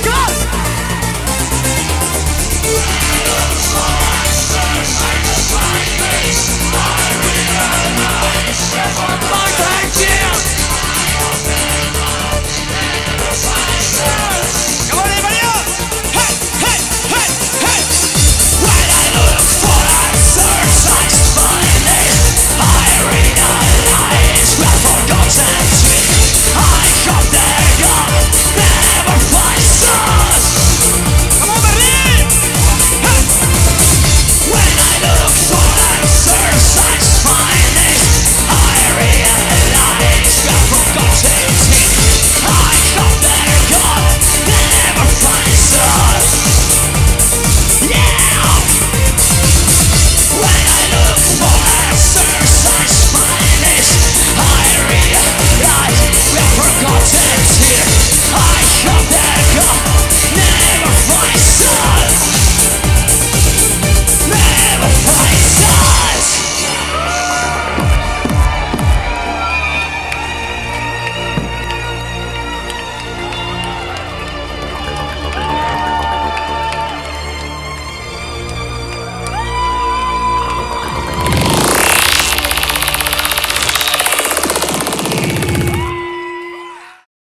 go, go!